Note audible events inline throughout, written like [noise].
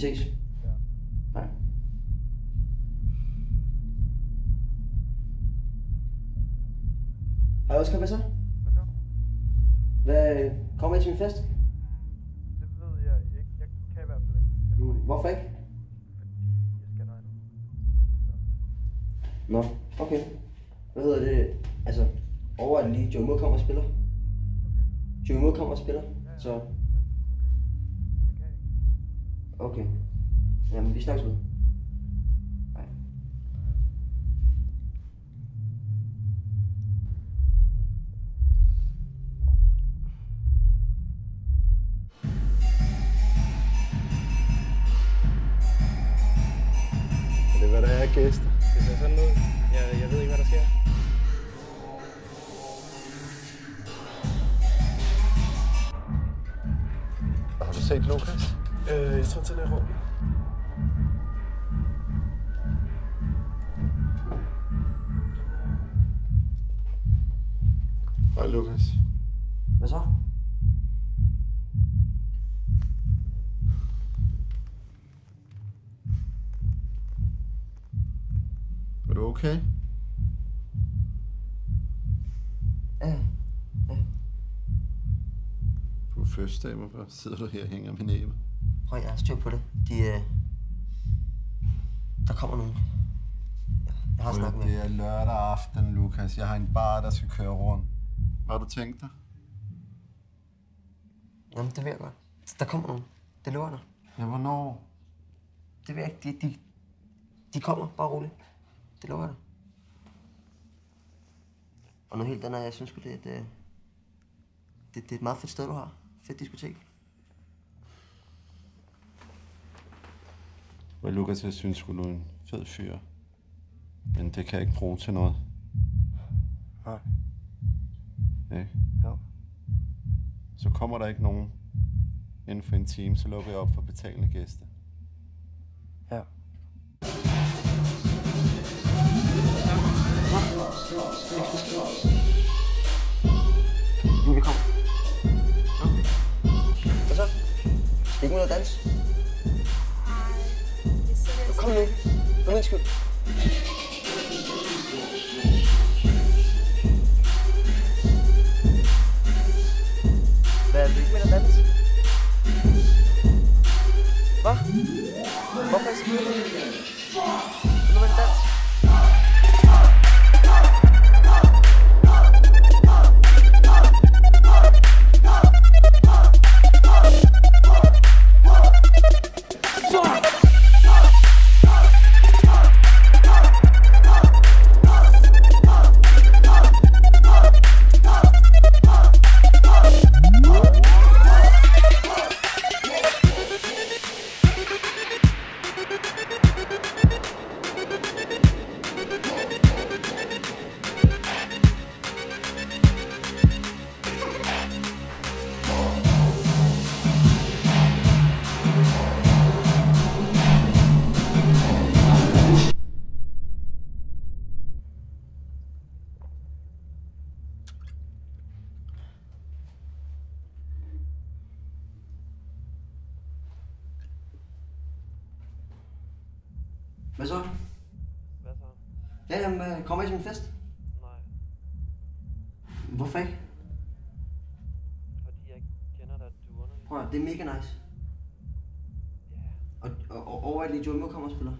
ses. Ja. Nej. Hej Oscar, hvad så? Hvad så? Hvad, kommer I til min fest? Det ved jeg ikke. Jeg kan i hvert fald ikke. Ikke, Hvorfor ikke? fordi jeg skal noget Nå, okay. Hvad hedder det? Altså, over at lige Joe Moore kommer og spiller. okay. Joe Moore kommer og spiller. Ja, ja. Så, okay. Jamen, vi snakkes ud. Hej. Det var der, jeg er Øh, jeg tror til det er rum. Hej Lukas. Hvad så? Er du okay? Ja. Du er fødselsdag, hvorfor sidder du her og hænger med næbet? Prøv, jeg har styr på det. De, øh... Der kommer nogen. Jeg har snakket med Det er lørdag aften, Lukas. Jeg har en bar, der skal køre rundt. Hvad har du tænkt dig? Jamen, det ved jeg godt. Der kommer nogen. Det lover jeg. Ja, hvornår? Det ved jeg ikke. De, de, de kommer. Bare roligt. Det lover jeg dig. Og noget helt andet, jeg synes det er et, øh, det, det er et meget fedt sted, du har. Fedt diskotek. Well, Lukas, jeg synes er en fed fyr. Men det kan jeg ikke bruge til noget. Nej. Ikke? Jo. Så kommer der ikke nogen inden for en time, så lukker jeg op for betalende gæster. Ja. Julie, kom. Hvad så? Skal ikke med noget dans? Kom nu. For min skyld. Hvad, er det ikke med at danse? Hvad? Hvorfor ikke spille? Hvad så? Hvad så? Ja, jamen, øh, kommer I til min fest? Nej, Hvorfor ikke? fordi jeg kender dig. Du er underlig. Prøv at, det er mega nice. Ja. Og, og, og over lige Joey Moore kommer og spiller.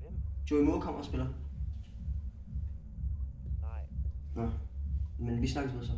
Hvem? Joey Moore kommer og spiller. Nej. Nå. Men vi snakkes ved så.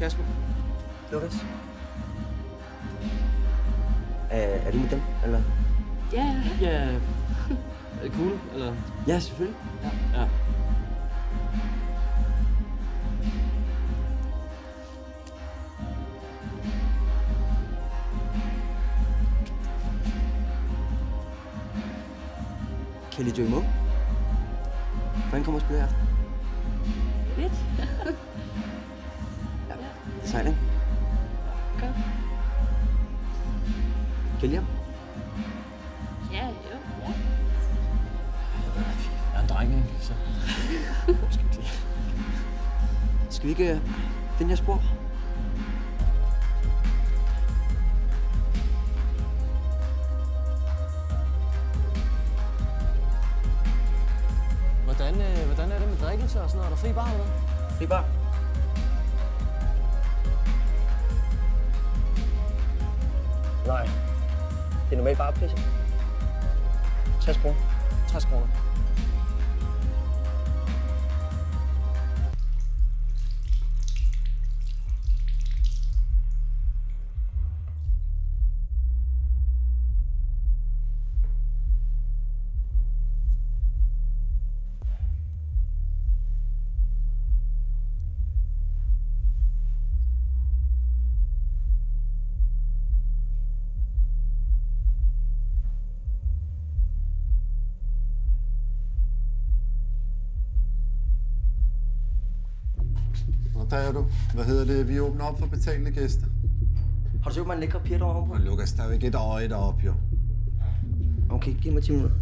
Kasper. Lukas. Er, er du med dem, eller? Ja, ja. Ja, er det cool, eller? Ja, selvfølgelig. Ja. Kelly Joy Mo. Skal vi ikke øh, finde jeres spor? Hvordan, øh, hvordan er det med drikkelse og sådan noget? Er der fri bar eller hvad? Fri bar. Nej. Det er normalt bare pisse. 60 kroner. 60 kroner. Og der er du. Hvad hedder det? Vi åbner op for betalende gæster. Har du mig en lækker piger derovre på? Og Lukas, der er jo ikke et øje deroppe, jo. Okay, giv mig 10 minutter.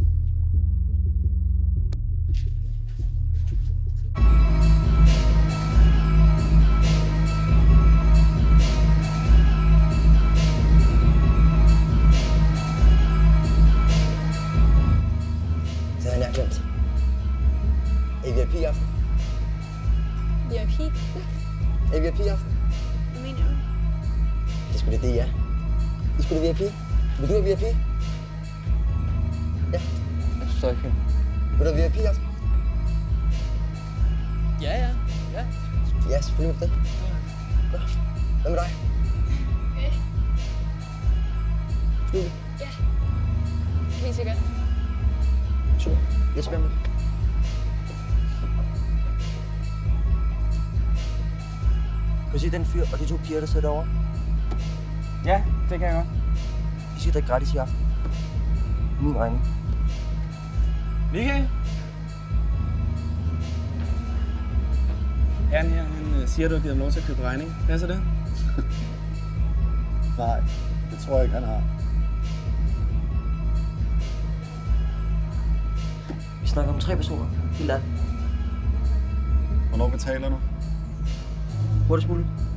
Det havde jeg glemt. Er I VIP aften? Er I VIP i aften? Hvad mener du? Det er sgu det, det er. I skulle VIP. Vil du have VIP? Ja. Jeg forstår ikke. Vil du have VIP i aften? Ja, ja. Ja. Ja, selvfølgelig du det. Godt. Hvad med dig? Okay. Julie? Ja. Helt sikkert. Super. Jeg skal med. Du se den fyr og de to piger, der sidder derovre? Ja, det kan jeg godt. De skal drikke gratis i aften. Min regning. Michael? Herren her, han siger, du har givet ham lov til at købe regning. Passer det? [laughs] Nej, det tror jeg ikke, han har. Vi snakker om tre personer. Helt ærligt. Hvornår betaler du? Bora 10.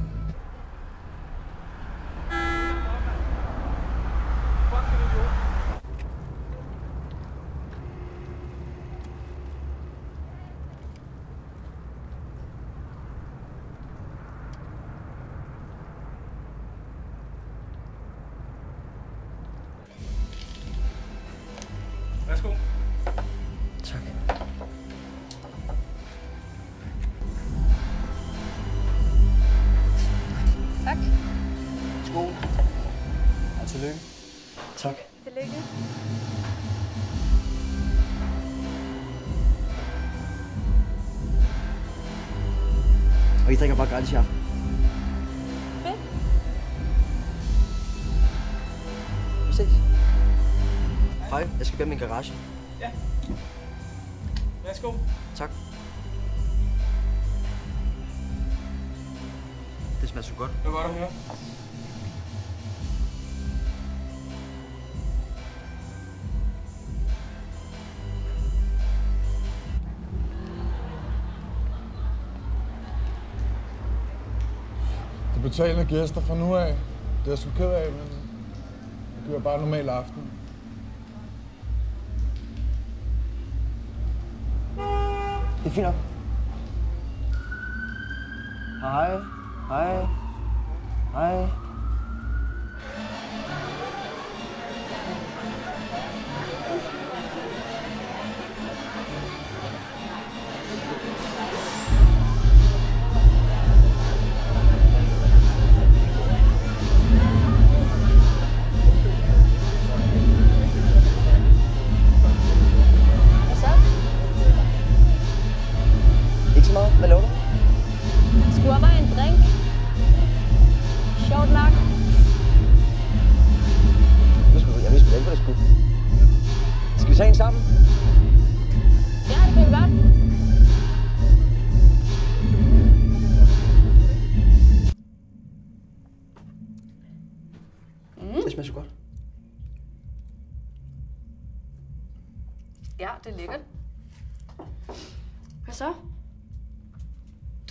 Skål. Og tillykke. Tak. Tillykke. Og I drikker bare gratis i aften. Fedt. Vi ses. Hej, jeg skal bede min garage. Værsgo. Tak. Det smager så godt. Det var godt at høre. Betalende gæster fra nu af. Det er jeg sgu ked af, men det bliver bare normal aften. Det er fint nok. Hej. Hej. Hej.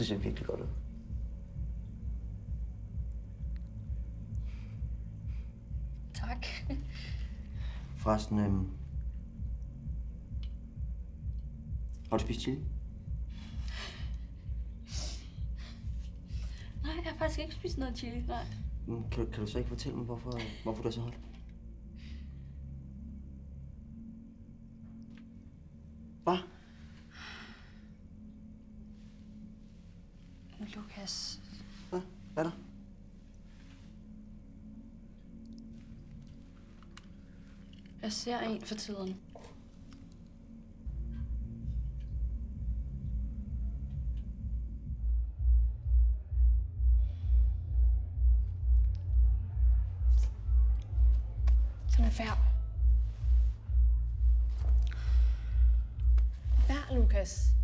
Det ser virkelig godt ud. Tak. Forresten, øhm... Har du spist chili? Nej, jeg har faktisk ikke spist noget chili, nej. Kan, du- kan du så ikke fortælle mig, hvorfor, hvorfor du er så holdt? Hvad? Lukas, Hvad? Hvad er der? Jeg ser en for tiden. Som er færd. Færd, Lukas.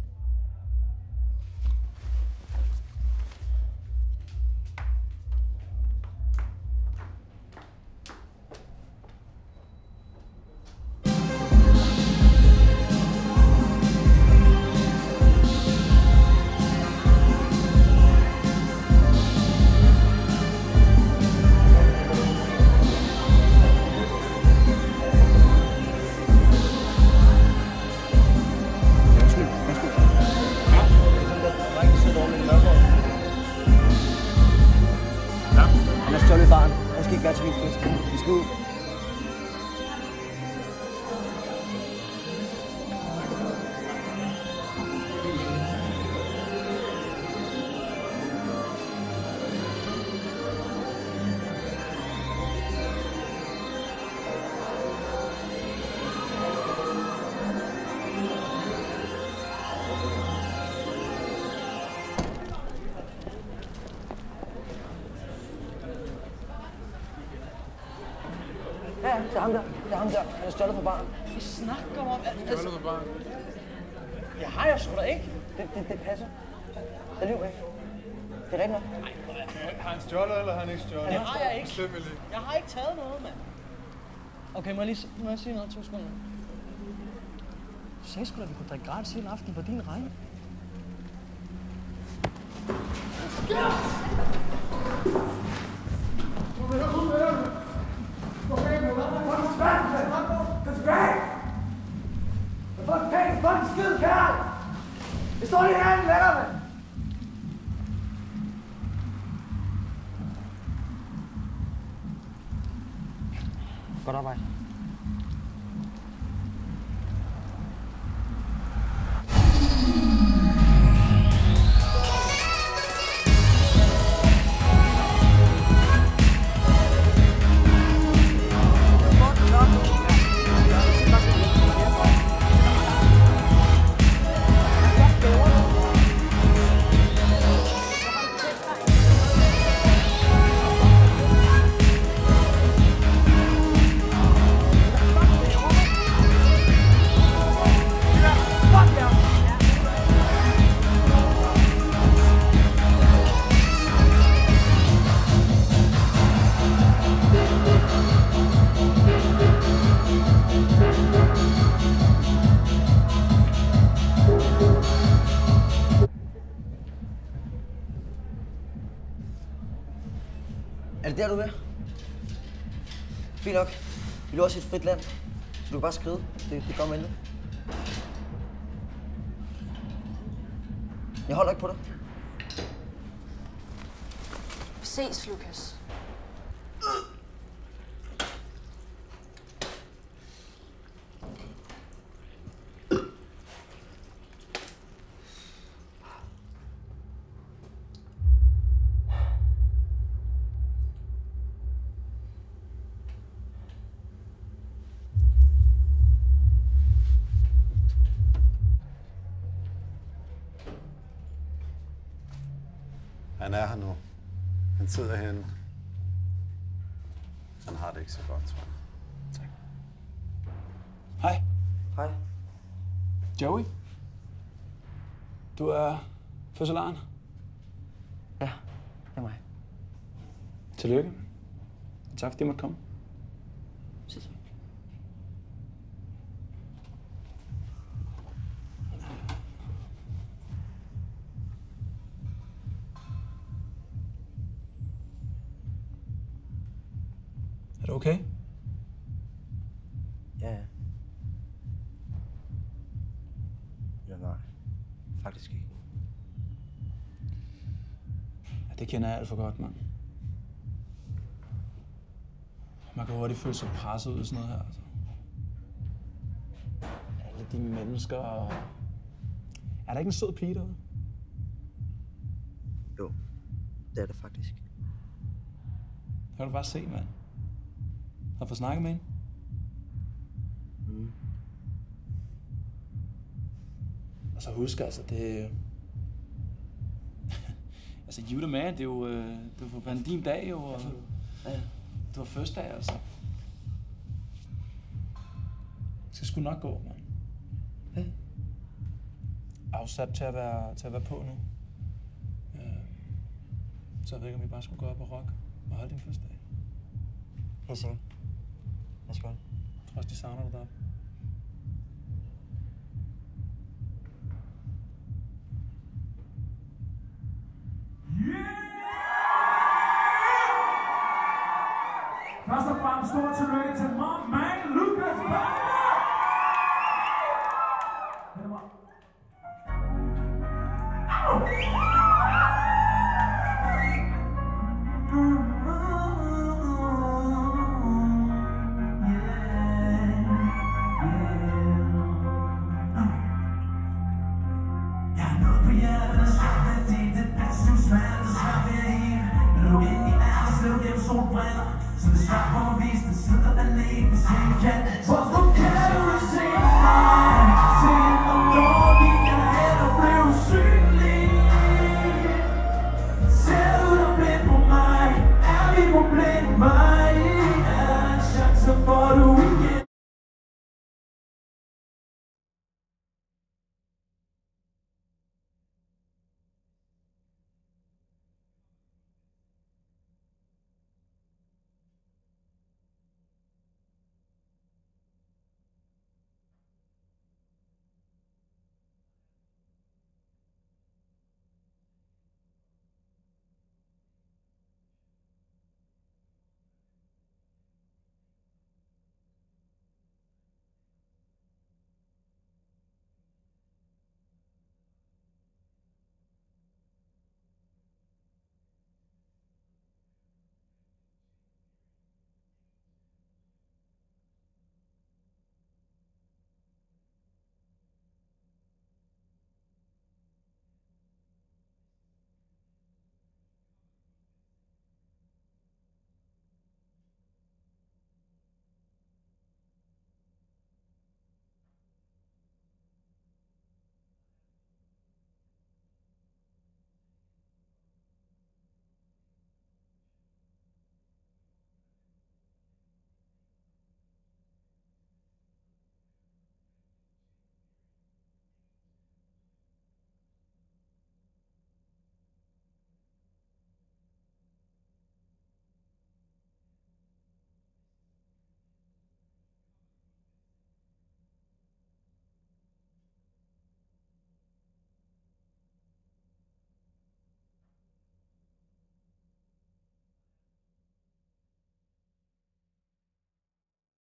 Det er ham der. Det er ham der. Han har stjålet for barn. Vi snakker om... Altså, Stjålet for barn. jeg har jeg sgu da ikke. Det, det, det passer. Jeg lyver ikke. Det er rigtigt nok. Har han stjålet, eller har han ikke stjålet? Det har jeg ikke. Lige. Jeg har ikke taget noget, mand. Okay, må jeg lige må jeg sige noget? To sekunder. Du sagde sgu da, at vi kunne drikke gratis hele aften på din regning. Godt Er det der, du er? Fint nok. Vi er også i et frit land, så du kan bare skride. Det, det går med det. Jeg holder ikke på dig. Ses, Lukas. Han er her nu. Han sidder herinde. Han har det ikke så godt, tror jeg. Hej, Hej. Joey. Du er fødselaren. Ja, det er mig. Tillykke. Tak fordi jeg måtte komme. Er du okay? Ja, ja. Eller nej. Faktisk ikke. Ja, det kender jeg alt for godt, mand. Man kan hurtigt føle sig presset ud i sådan noget her, altså. Alle de mennesker og... Er der ikke en sød pige derude? Jo, det er det faktisk. Det kan du bare se, mand. Du fået snakket med hende? Mm. Altså husk, altså det... [laughs] altså you the man, det er jo, øh, det jo for din dag jo, og Ja, det var første dag, altså. Det skal sgu nok gå, mand. Ja. Afsat til at være, til at være på nu. Øh, så jeg ved ikke, om vi bare skulle gå op og rock og holde din første dag. helt sikkert. Lad os gøre det. Jeg tror også, de savner dig deroppe. Først og fremmest stort tillykke til my man, Lucas Bender!